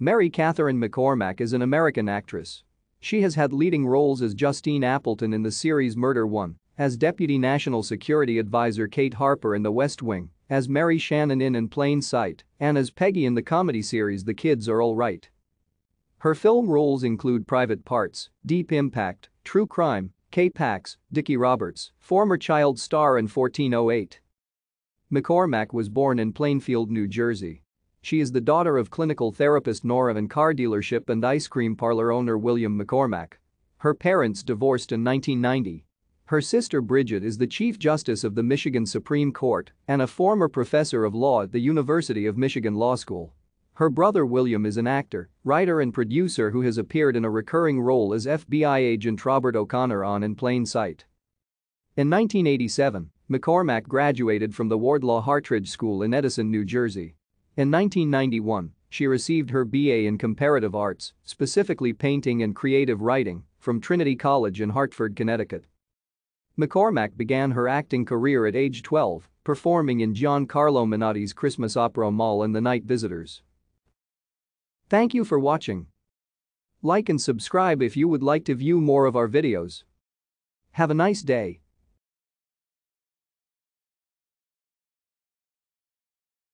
Mary Catherine McCormack is an American actress. She has had leading roles as Justine Appleton in the series Murder One, as Deputy National Security Advisor Kate Harper in The West Wing, as Mary Shannon in In Plain Sight, and as Peggy in the comedy series The Kids Are Alright. Her film roles include Private Parts, Deep Impact, True Crime, K-Pax, Dickie Roberts, former child star in 1408. McCormack was born in Plainfield, New Jersey. She is the daughter of clinical therapist Nora and car dealership and ice cream parlor owner William McCormack. Her parents divorced in 1990. Her sister Bridget is the Chief Justice of the Michigan Supreme Court and a former professor of law at the University of Michigan Law School. Her brother William is an actor, writer and producer who has appeared in a recurring role as FBI agent Robert O'Connor on In Plain Sight. In 1987, McCormack graduated from the Wardlaw Hartridge School in Edison, New Jersey. In 1991, she received her BA in Comparative Arts, specifically painting and creative writing, from Trinity College in Hartford, Connecticut. McCormack began her acting career at age 12, performing in Giancarlo Menotti's Christmas Opera Amahl and The Night Visitors. Thank you for watching. Like and subscribe if you would like to view more of our videos. Have a nice day.